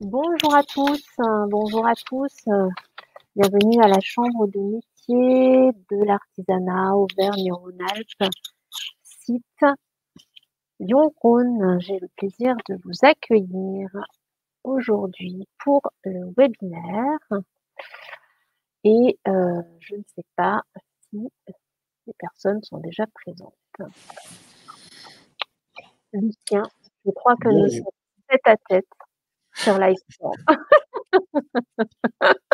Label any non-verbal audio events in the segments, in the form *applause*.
Bonjour à tous, euh, bonjour à tous. euh, Bienvenue à la Chambre de métier de l'artisanat Auvergne-Rhône-Alpes, site Lyon-Rhône. J'ai le plaisir de vous accueillir aujourd'hui pour le webinaire. Et euh, je ne sais pas si les personnes sont déjà présentes. Lucien, je crois que nous sommes tête à tête sur l'iPhone. *laughs*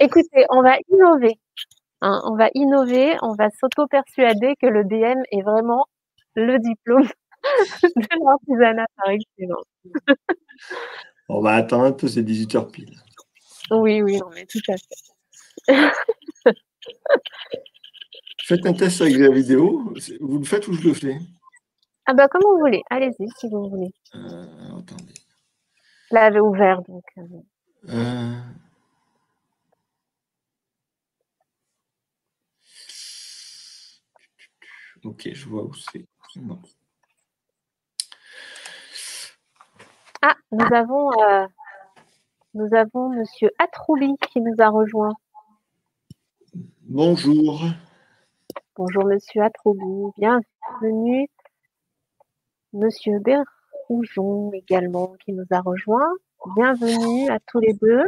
Écoutez, on va innover. hein, on va innover, on va s'auto-persuader que le DM est vraiment le diplôme *laughs* de l'artisanat par excellence. *laughs* On va attendre un peu, c'est 18h pile. Oui, oui, non, mais tout à fait. Faites un test avec la vidéo. Vous le faites ou je le fais? Ah bah comme vous voulez, allez-y si vous voulez. Euh, Attendez. Je l'avais ouvert donc. euh, Euh, Ok, je vois où c'est. Ah, nous avons, euh, nous avons Monsieur Atroubi qui nous a rejoint. Bonjour. Bonjour Monsieur Atroubi, bienvenue. Monsieur Berroujon également qui nous a rejoint. Bienvenue à tous les deux.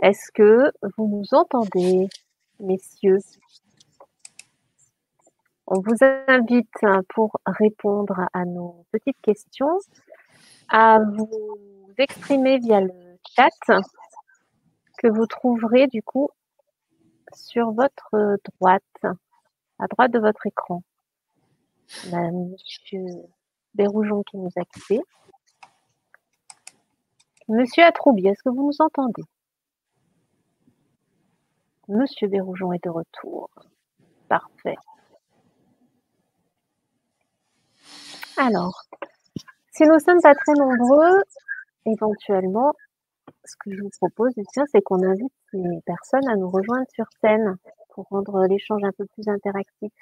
Est-ce que vous nous entendez, messieurs? On vous invite hein, pour répondre à nos petites questions à vous exprimer via le chat que vous trouverez du coup sur votre droite, à droite de votre écran. On a Monsieur Béroujon qui nous a quittés. Monsieur Atroubi, est-ce que vous nous entendez? Monsieur Béroujon est de retour. Parfait. Alors, si nous sommes pas très nombreux, éventuellement, ce que je vous propose, Lucien, c'est qu'on invite les personnes à nous rejoindre sur scène pour rendre l'échange un peu plus interactif.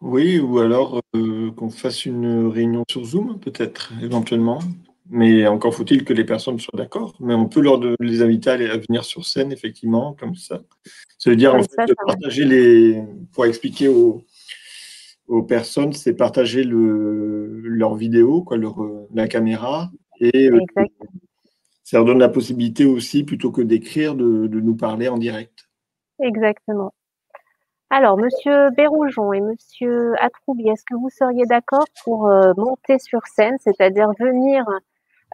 Oui, ou alors euh, qu'on fasse une réunion sur Zoom, peut-être, éventuellement. Mais encore faut-il que les personnes soient d'accord. Mais on peut leur de- les inviter à, aller- à venir sur scène, effectivement, comme ça. Ça veut dire, en fait, ça, de ça va. partager les. Pour expliquer aux, aux personnes, c'est partager le, leur vidéo, quoi, leur, euh, la caméra. Et euh. Ça leur donne la possibilité aussi, plutôt que d'écrire, de, nous parler en direct. Exactement. Alors, Monsieur Béroujon et Monsieur Atroubi, est-ce que vous seriez d'accord pour euh, monter sur scène, c'est-à-dire venir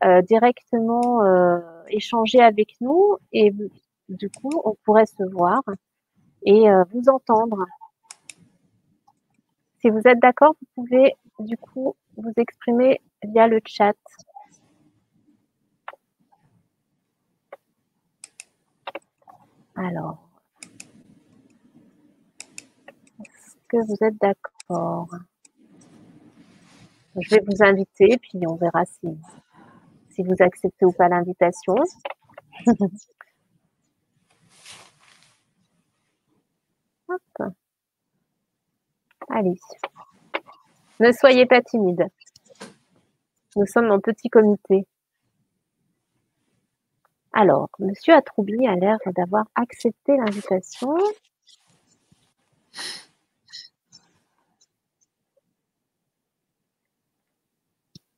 euh, directement euh, échanger avec nous et du coup, on pourrait se voir et vous entendre? Si vous êtes d'accord, vous pouvez du coup vous exprimer via le chat. Alors, est-ce que vous êtes d'accord? Je vais vous inviter, puis on verra si, si vous acceptez ou pas l'invitation. *laughs* Hop. Allez. Ne soyez pas timide. Nous sommes en petit comité. Alors, Monsieur Atroubi a l'air d'avoir accepté l'invitation.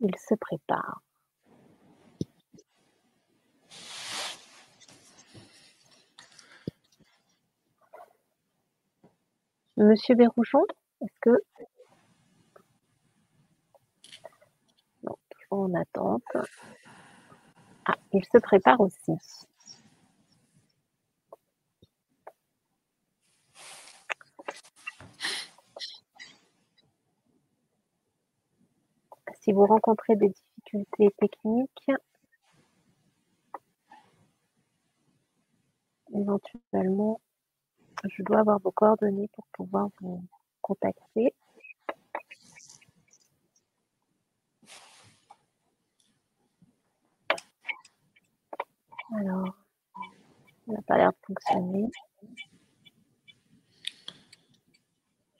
Il se prépare. Monsieur Bérouchon, est-ce que... Non, toujours en attente. Ah, il se prépare aussi. Si vous rencontrez des difficultés techniques, éventuellement, je dois avoir vos coordonnées pour pouvoir vous contacter. Alors, ça n'a pas l'air de fonctionner.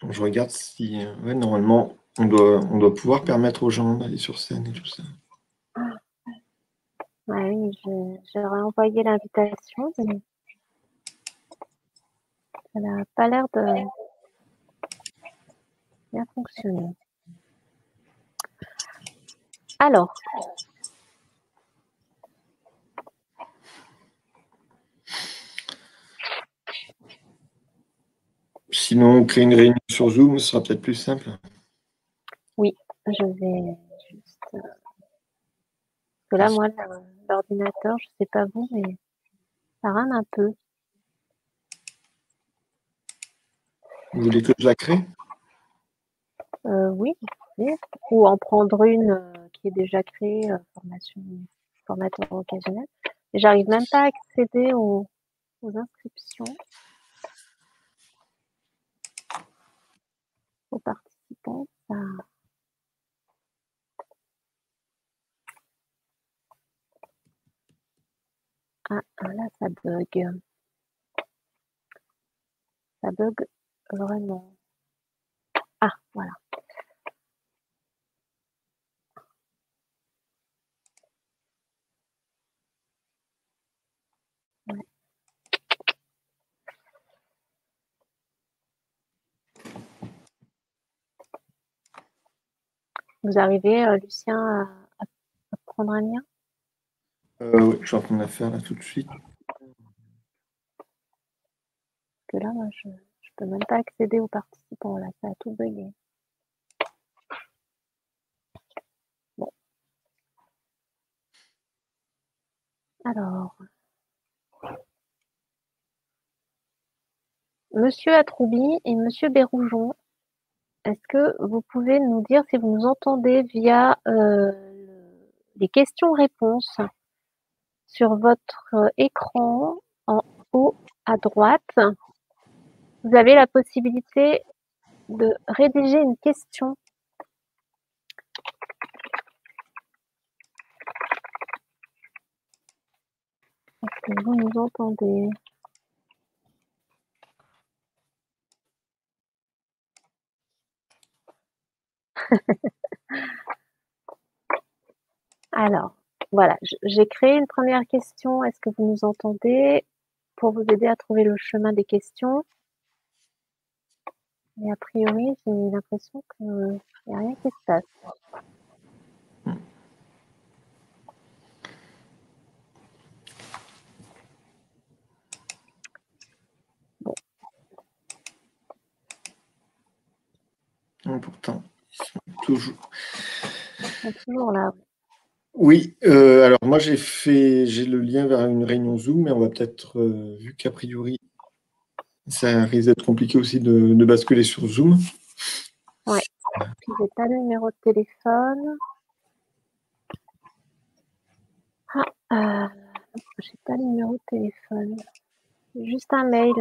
je regarde si. Ouais, normalement, on doit, on doit pouvoir permettre aux gens d'aller sur scène et tout ça. oui, j'aurais envoyé l'invitation, mais ça n'a pas l'air de bien fonctionner. Alors, Sinon, créer une réunion sur Zoom, ce sera peut-être plus simple. Oui, je vais juste. Euh, parce que là, moi, l'ordinateur, je ne sais pas vous, mais ça rame un peu. Vous voulez que je la crée? Euh, Oui, ou en prendre une euh, qui est déjà créée, formation formateur occasionnel. J'arrive même pas à accéder aux inscriptions. Aux participants, ça Ah, là, ça bug. Ça bug vraiment. Ah, voilà. Vous arrivez, euh, Lucien, à, prendre un lien? Euh, Oui, je suis en train de faire là tout de suite. Parce que là, moi, je ne peux même pas accéder aux participants. Là, ça a tout bugué. Bon. Alors. Monsieur Atroubi et Monsieur Béroujon est-ce que vous pouvez nous dire si vous nous entendez via euh, les questions-réponses sur votre écran en haut à droite? Vous avez la possibilité de rédiger une question. Est-ce que vous nous entendez? *laughs* Alors, voilà, j'ai créé une première question. Est-ce que vous nous entendez pour vous aider à trouver le chemin des questions? Et a priori, j'ai l'impression qu'il n'y a rien qui se passe. Pourtant. Toujours. Toujours là. Oui, euh, alors moi j'ai fait, j'ai le lien vers une réunion Zoom, mais on va peut-être, euh, vu qu'a priori, ça risque d'être compliqué aussi de, basculer sur Zoom. Ouais. J'ai pas le numéro de téléphone. Ah, euh, j'ai pas le numéro de téléphone. Juste un mail.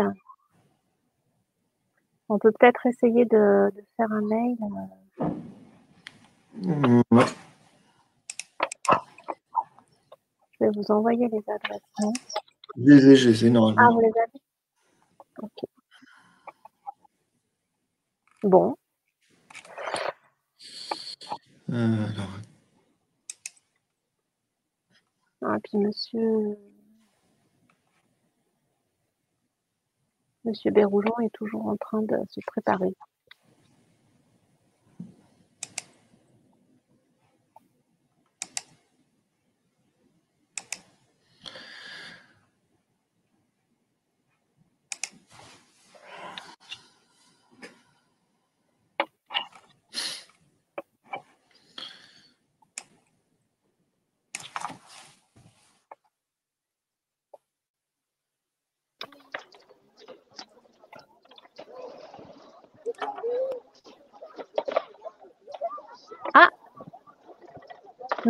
On peut peut-être essayer de, de, faire un mail. Je vais vous envoyer les adresses. Je les ai, je les ai normalement. Ah, vous les avez Ok. Bon. Euh, alors. Ah, puis monsieur. Monsieur Bérougeon est toujours en train de se préparer.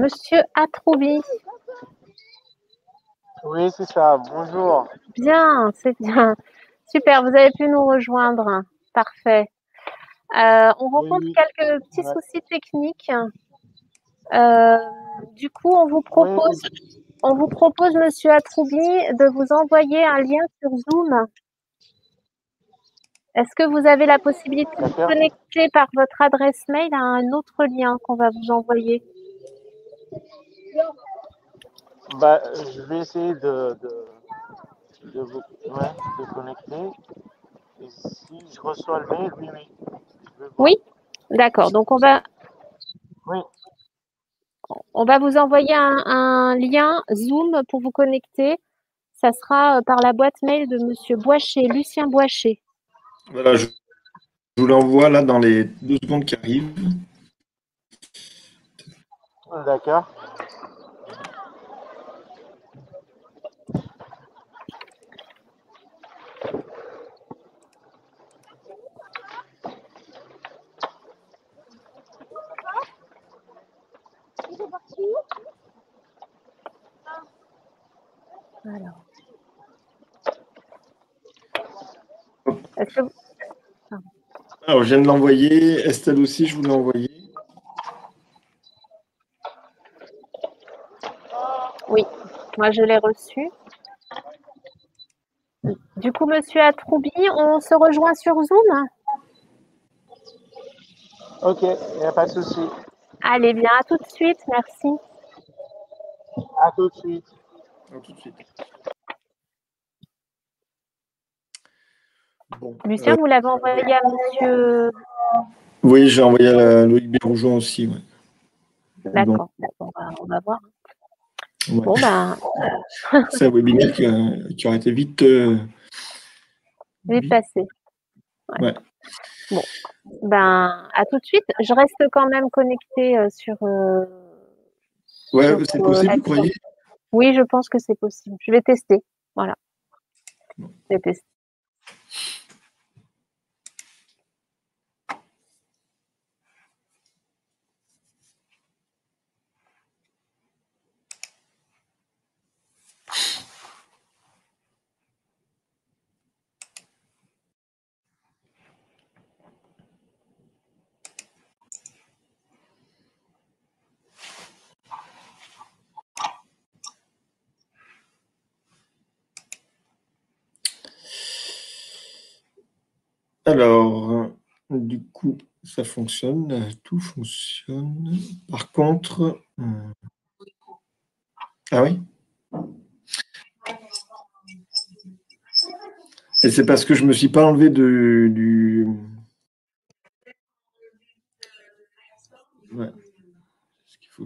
Monsieur Atroubi. Oui, c'est ça. Bonjour. Bien, c'est bien. Super, vous avez pu nous rejoindre. Parfait. Euh, on rencontre quelques petits soucis techniques. Euh, du coup, on vous propose, on vous propose, Monsieur Atroubi, de vous envoyer un lien sur Zoom. Est-ce que vous avez la possibilité de vous connecter par votre adresse mail à un autre lien qu'on va vous envoyer? Bah, je vais essayer de, de, de vous ouais, de connecter. Et si je reçois le mail, oui, oui. Oui D'accord. Donc, on va, Oui, on va vous envoyer un, un lien Zoom pour vous connecter. Ça sera euh, par la boîte mail de Monsieur Boicher, Lucien Boicher. Voilà, je, je vous l'envoie là dans les deux secondes qui arrivent. D'accord. Alors. Est-ce que vous- Alors, je viens de l'envoyer. Estelle aussi, je vous l'ai envoyé. Moi, je l'ai reçu. Du coup, Monsieur Atroubi, on se rejoint sur Zoom Ok, il n'y a pas de souci. Allez bien, à tout de suite. Merci. À tout de suite. Alors, tout de suite. Bon, Lucien, euh, vous l'avez envoyé à Monsieur. oui, j'ai envoyé à Loïc Bérougeon aussi. ouais. D'accord, va- on va voir. Ouais. Bon, ben, C'est un webinaire qui, aurait été vite. euh, vite passé. Ouais. Ouais. Bon, ben, à tout de suite. Je reste quand même connectée euh, sur. euh, Ouais, c'est euh, possible, vous croyez? Oui, je pense que c'est possible. Je vais tester. Voilà. Bon. Je vais tester. Alors, euh, du coup, ça fonctionne, tout fonctionne. Par contre, euh, ah oui? Et c'est parce que je me suis pas enlevé du. Ouais. Ce qu'il faut.